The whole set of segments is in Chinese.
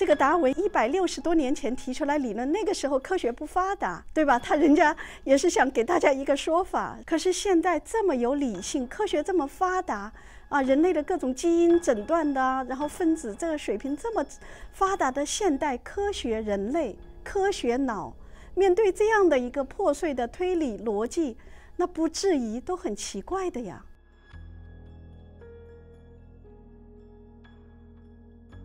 这个达尔文一百六十多年前提出来理论，那个时候科学不发达，对吧？他人家也是想给大家一个说法。可是现在这么有理性，科学这么发达啊，人类的各种基因诊断的，然后分子这个水平这么发达的现代科学，人类科学脑面对这样的一个破碎的推理逻辑，那不质疑都很奇怪的呀。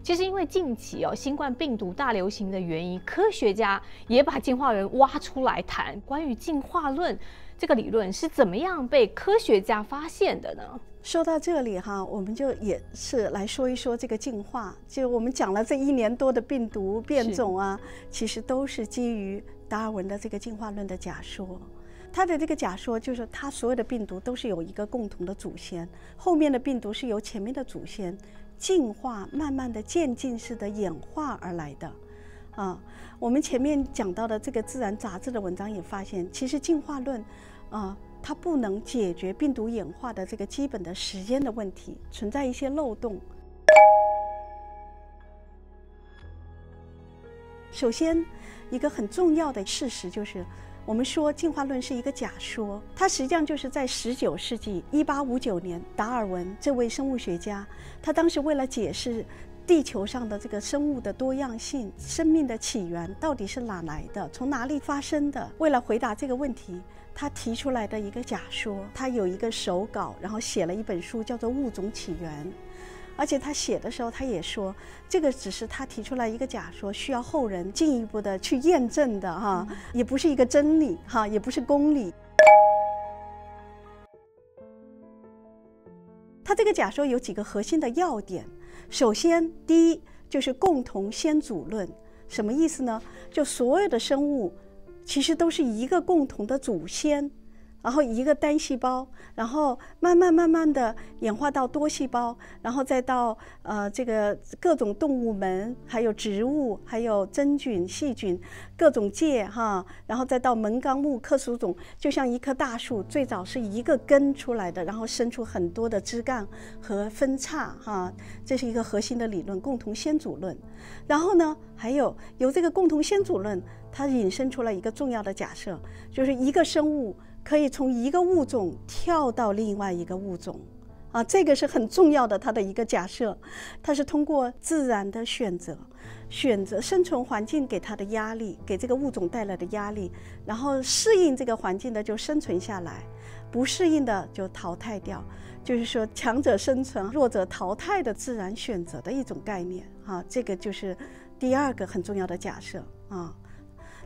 其实，因为近期哦，新冠病毒大流行的原因，科学家也把进化论挖出来谈。关于进化论这个理论是怎么样被科学家发现的呢？说到这里哈，我们就也是来说一说这个进化。就我们讲了这一年多的病毒变种啊，其实都是基于达尔文的这个进化论的假说。他的这个假说就是，他所有的病毒都是有一个共同的祖先，后面的病毒是由前面的祖先。进化慢慢的渐进式的演化而来的，啊，我们前面讲到的这个《自然》杂志的文章也发现，其实进化论，啊，它不能解决病毒演化的这个基本的时间的问题，存在一些漏洞。首先，一个很重要的事实就是。我们说进化论是一个假说，它实际上就是在十九世纪一八五九年，达尔文这位生物学家，他当时为了解释地球上的这个生物的多样性、生命的起源到底是哪来的、从哪里发生的，为了回答这个问题，他提出来的一个假说。他有一个手稿，然后写了一本书，叫做《物种起源》。而且他写的时候，他也说，这个只是他提出来一个假说，需要后人进一步的去验证的哈，也不是一个真理哈，也不是公理。他这个假说有几个核心的要点，首先，第一就是共同先祖论，什么意思呢？就所有的生物，其实都是一个共同的祖先。然后一个单细胞，然后慢慢慢慢的演化到多细胞，然后再到呃这个各种动物门，还有植物，还有真菌、细菌，各种界哈，然后再到门纲目科属种，就像一棵大树，最早是一个根出来的，然后生出很多的枝干和分叉哈，这是一个核心的理论——共同先祖论。然后呢，还有由这个共同先祖论，它引申出了一个重要的假设，就是一个生物。可以从一个物种跳到另外一个物种，啊，这个是很重要的，它的一个假设，它是通过自然的选择，选择生存环境给它的压力，给这个物种带来的压力，然后适应这个环境的就生存下来，不适应的就淘汰掉，就是说强者生存，弱者淘汰的自然选择的一种概念，啊，这个就是第二个很重要的假设，啊。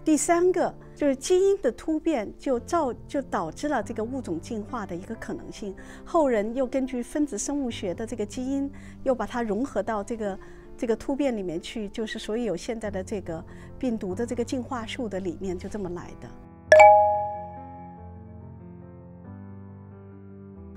第三个就是基因的突变，就造就导致了这个物种进化的一个可能性。后人又根据分子生物学的这个基因，又把它融合到这个这个突变里面去，就是所以有现在的这个病毒的这个进化树的理念就这么来的。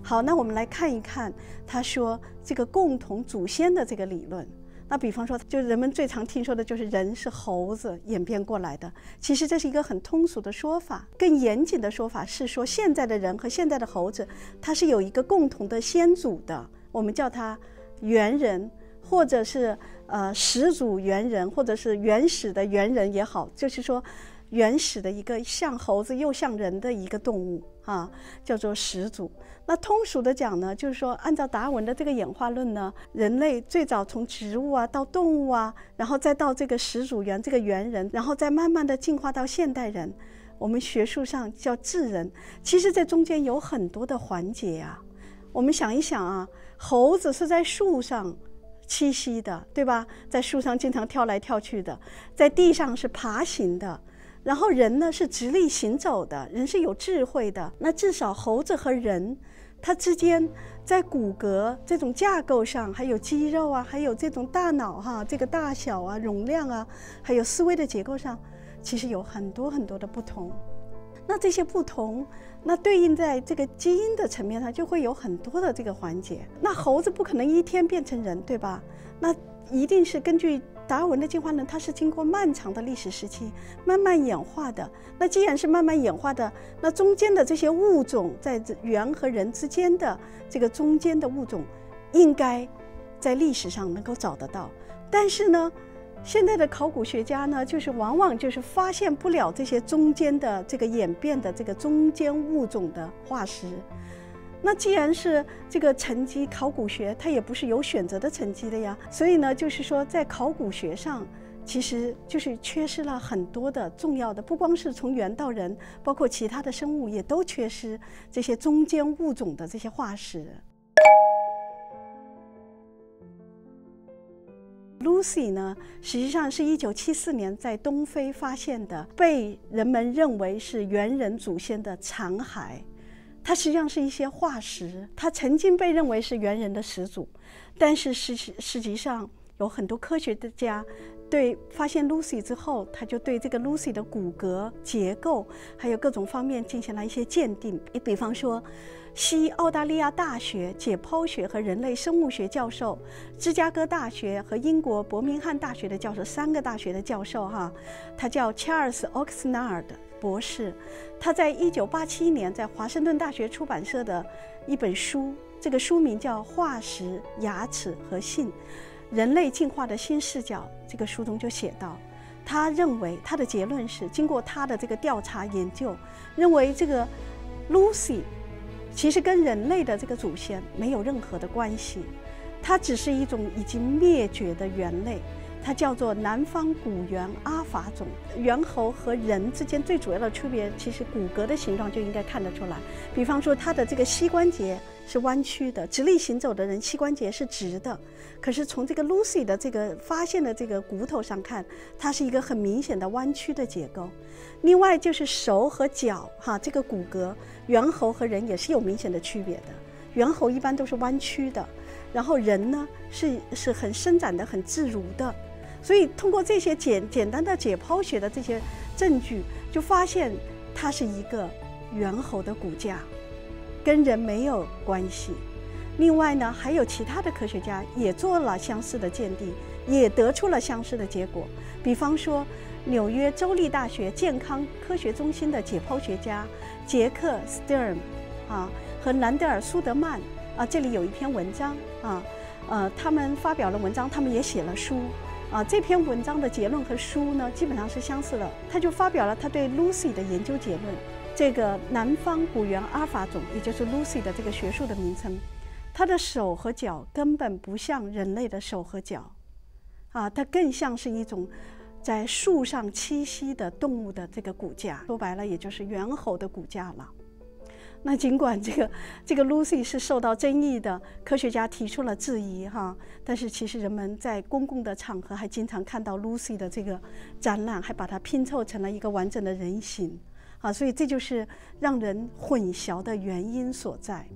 好，那我们来看一看他说这个共同祖先的这个理论。那比方说，就人们最常听说的就是人是猴子演变过来的。其实这是一个很通俗的说法，更严谨的说法是说，现在的人和现在的猴子，它是有一个共同的先祖的，我们叫它猿人，或者是呃始祖猿人，或者是原始的猿人也好，就是说。原始的一个像猴子又像人的一个动物啊，叫做始祖。那通俗的讲呢，就是说，按照达尔文的这个演化论呢，人类最早从植物啊到动物啊，然后再到这个始祖猿这个猿人，然后再慢慢的进化到现代人，我们学术上叫智人。其实这中间有很多的环节啊。我们想一想啊，猴子是在树上栖息的，对吧？在树上经常跳来跳去的，在地上是爬行的。然后人呢是直立行走的，人是有智慧的。那至少猴子和人，它之间在骨骼这种架构上，还有肌肉啊，还有这种大脑哈，这个大小啊、容量啊，还有思维的结构上，其实有很多很多的不同。那这些不同，那对应在这个基因的层面上，就会有很多的这个环节。那猴子不可能一天变成人，对吧？那一定是根据。达尔文的进化论，它是经过漫长的历史时期慢慢演化的。那既然是慢慢演化的，那中间的这些物种，在猿和人之间的这个中间的物种，应该在历史上能够找得到。但是呢，现在的考古学家呢，就是往往就是发现不了这些中间的这个演变的这个中间物种的化石。那既然是这个沉积考古学，它也不是有选择的沉积的呀。所以呢，就是说在考古学上，其实就是缺失了很多的重要的，不光是从猿到人，包括其他的生物也都缺失这些中间物种的这些化石。Lucy 呢，实际上是一九七四年在东非发现的，被人们认为是猿人祖先的残骸。它实际上是一些化石，它曾经被认为是猿人的始祖，但是实实际上有很多科学家对发现 Lucy 之后，他就对这个 Lucy 的骨骼结构还有各种方面进行了一些鉴定。你比方说。西澳大利亚大学解剖学和人类生物学教授，芝加哥大学和英国伯明翰大学的教授，三个大学的教授哈，他叫 Charles Oxnard 博士，他在一九八七年在华盛顿大学出版社的一本书，这个书名叫《化石、牙齿和性：人类进化的新视角》，这个书中就写到，他认为他的结论是，经过他的这个调查研究，认为这个 Lucy。其实跟人类的这个祖先没有任何的关系，它只是一种已经灭绝的猿类，它叫做南方古猿阿法种。猿猴和人之间最主要的区别，其实骨骼的形状就应该看得出来。比方说，它的这个膝关节是弯曲的，直立行走的人膝关节是直的。可是从这个 Lucy 的这个发现的这个骨头上看，它是一个很明显的弯曲的结构。另外就是手和脚，哈，这个骨骼，猿猴和人也是有明显的区别的。猿猴一般都是弯曲的，然后人呢是是很伸展的、很自如的。所以通过这些简简单的解剖学的这些证据，就发现它是一个猿猴的骨架，跟人没有关系。另外呢，还有其他的科学家也做了相似的鉴定，也得出了相似的结果。比方说，纽约州立大学健康科学中心的解剖学家杰克·斯特尔，啊，和兰德尔·苏德曼，啊，这里有一篇文章，啊，呃，他们发表了文章，他们也写了书，啊，这篇文章的结论和书呢，基本上是相似的。他就发表了他对 Lucy 的研究结论，这个南方古猿阿尔法种，也就是 Lucy 的这个学术的名称。它的手和脚根本不像人类的手和脚，啊，它更像是一种在树上栖息的动物的这个骨架。说白了，也就是猿猴的骨架了。那尽管这个这个 Lucy 是受到争议的，科学家提出了质疑哈，但是其实人们在公共的场合还经常看到 Lucy 的这个展览，还把它拼凑成了一个完整的人形，啊，所以这就是让人混淆的原因所在。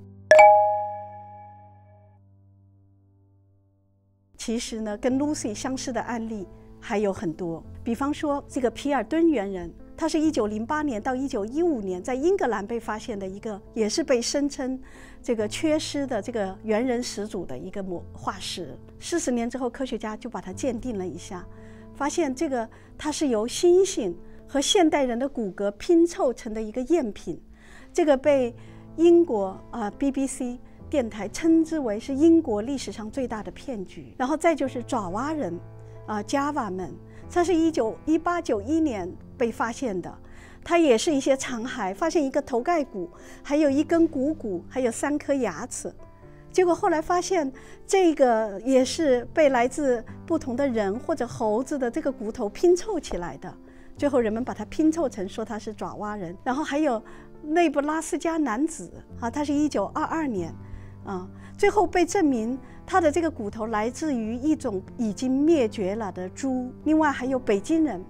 其实呢，跟 Lucy 相似的案例还有很多。比方说，这个皮尔敦猿人，它是一九零八年到一九一五年在英格兰被发现的一个，也是被声称这个缺失的这个猿人始祖的一个模化石。四十年之后，科学家就把它鉴定了一下，发现这个它是由猩猩和现代人的骨骼拼凑成的一个赝品。这个被英国啊 BBC。电台称之为是英国历史上最大的骗局，然后再就是爪哇人，啊，Java 们，它是一九一八九一年被发现的，它也是一些残骸，发现一个头盖骨，还有一根股骨，还有三颗牙齿，结果后来发现这个也是被来自不同的人或者猴子的这个骨头拼凑起来的，最后人们把它拼凑成说它是爪哇人，然后还有内布拉斯加男子，啊，他是一九二二年。啊，最后被证明他的这个骨头来自于一种已经灭绝了的猪。另外还有北京人，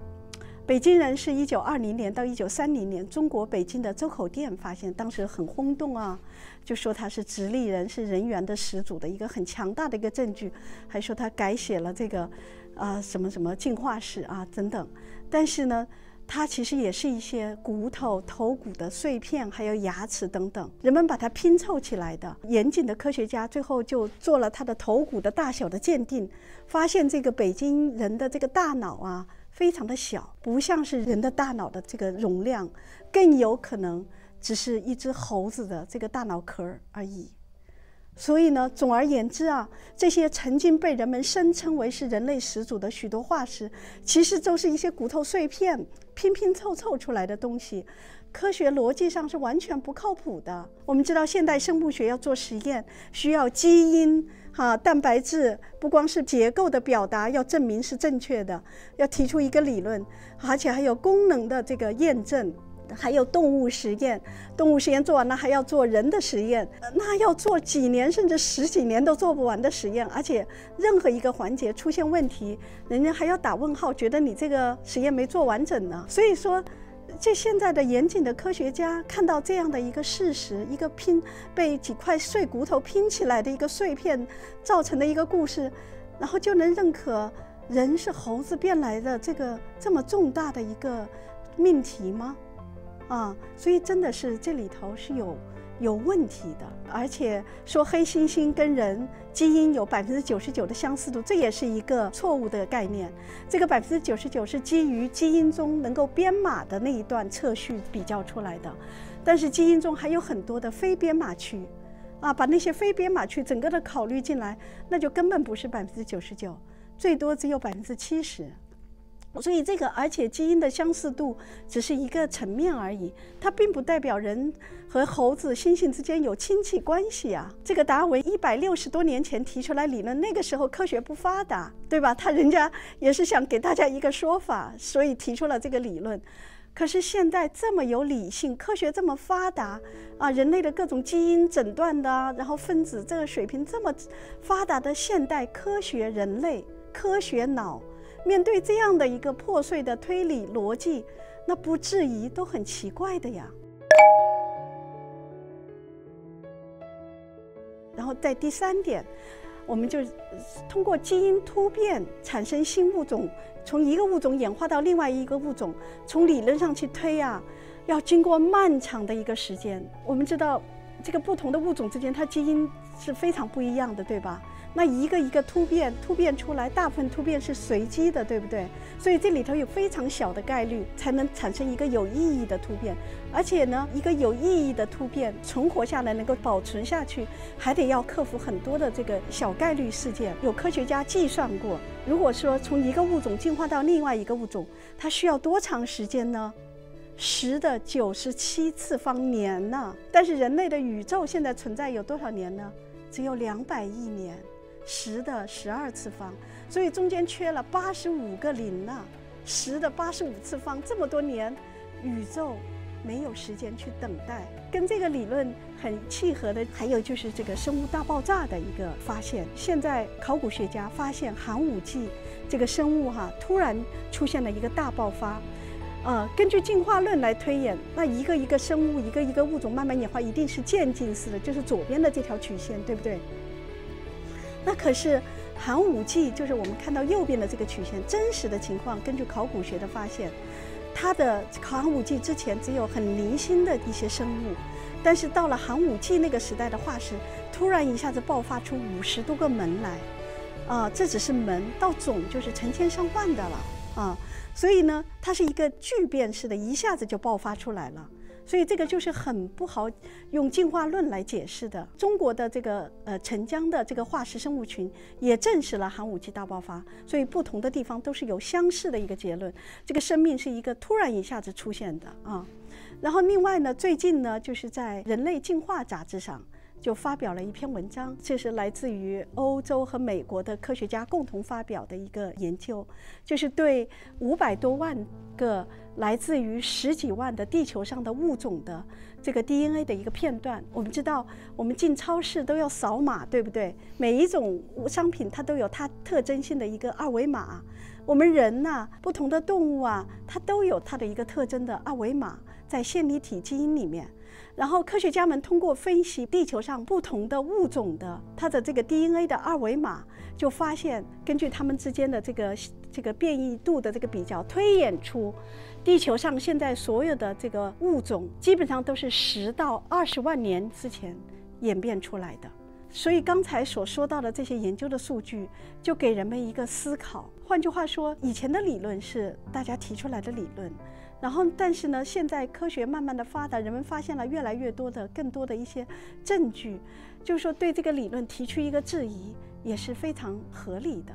北京人是一九二零年到一九三零年，中国北京的周口店发现，当时很轰动啊，就说他是直立人，是人猿的始祖的一个很强大的一个证据，还说他改写了这个啊什么什么进化史啊等等。但是呢。它其实也是一些骨头、头骨的碎片，还有牙齿等等，人们把它拼凑起来的。严谨的科学家最后就做了它的头骨的大小的鉴定，发现这个北京人的这个大脑啊，非常的小，不像是人的大脑的这个容量，更有可能只是一只猴子的这个大脑壳而已。所以呢，总而言之啊，这些曾经被人们声称为是人类始祖的许多化石，其实都是一些骨头碎片拼拼凑凑出来的东西，科学逻辑上是完全不靠谱的。我们知道，现代生物学要做实验，需要基因、哈蛋白质，不光是结构的表达要证明是正确的，要提出一个理论，而且还有功能的这个验证。还有动物实验，动物实验做完了还要做人的实验，那要做几年甚至十几年都做不完的实验，而且任何一个环节出现问题，人家还要打问号，觉得你这个实验没做完整呢。所以说，这现在的严谨的科学家看到这样的一个事实，一个拼被几块碎骨头拼起来的一个碎片造成的一个故事，然后就能认可人是猴子变来的这个这么重大的一个命题吗？啊，所以真的是这里头是有有问题的，而且说黑猩猩跟人基因有百分之九十九的相似度，这也是一个错误的概念。这个百分之九十九是基于基因中能够编码的那一段测序比较出来的，但是基因中还有很多的非编码区，啊，把那些非编码区整个的考虑进来，那就根本不是百分之九十九，最多只有百分之七十。所以这个，而且基因的相似度只是一个层面而已，它并不代表人和猴子、猩猩之间有亲戚关系啊。这个达尔文一百六十多年前提出来理论，那个时候科学不发达，对吧？他人家也是想给大家一个说法，所以提出了这个理论。可是现在这么有理性，科学这么发达啊，人类的各种基因诊断的，然后分子这个水平这么发达的现代科学，人类科学脑。面对这样的一个破碎的推理逻辑，那不质疑都很奇怪的呀。然后在第三点，我们就通过基因突变产生新物种，从一个物种演化到另外一个物种，从理论上去推啊，要经过漫长的一个时间。我们知道，这个不同的物种之间，它基因是非常不一样的，对吧？那一个一个突变，突变出来，大部分突变是随机的，对不对？所以这里头有非常小的概率才能产生一个有意义的突变，而且呢，一个有意义的突变存活下来，能够保存下去，还得要克服很多的这个小概率事件。有科学家计算过，如果说从一个物种进化到另外一个物种，它需要多长时间呢？十的九十七次方年呢？但是人类的宇宙现在存在有多少年呢？只有两百亿年。十的十二次方，所以中间缺了八十五个零呢。十的八十五次方，这么多年，宇宙没有时间去等待。跟这个理论很契合的，还有就是这个生物大爆炸的一个发现。现在考古学家发现寒武纪这个生物哈，突然出现了一个大爆发。呃，根据进化论来推演，那一个一个生物，一个一个物种慢慢演化，一定是渐进式的，就是左边的这条曲线，对不对？那可是寒武纪，就是我们看到右边的这个曲线，真实的情况，根据考古学的发现，它的寒武纪之前只有很零星的一些生物，但是到了寒武纪那个时代的化石，突然一下子爆发出五十多个门来，啊，这只是门，到种就是成千上万的了啊，所以呢，它是一个巨变式的，一下子就爆发出来了。所以这个就是很不好用进化论来解释的。中国的这个呃澄江的这个化石生物群也证实了寒武纪大爆发。所以不同的地方都是有相似的一个结论，这个生命是一个突然一下子出现的啊。然后另外呢，最近呢就是在《人类进化》杂志上。就发表了一篇文章，这是来自于欧洲和美国的科学家共同发表的一个研究，就是对五百多万个来自于十几万的地球上的物种的这个 DNA 的一个片段。我们知道，我们进超市都要扫码，对不对？每一种商品它都有它特征性的一个二维码。我们人呐，不同的动物啊，它都有它的一个特征的二维码在线粒体基因里面。然后科学家们通过分析地球上不同的物种的它的这个 DNA 的二维码，就发现根据它们之间的这个这个变异度的这个比较，推演出地球上现在所有的这个物种基本上都是十到二十万年之前演变出来的。所以刚才所说到的这些研究的数据，就给人们一个思考。换句话说，以前的理论是大家提出来的理论，然后但是呢，现在科学慢慢的发达，人们发现了越来越多的、更多的一些证据，就是说对这个理论提出一个质疑也是非常合理的。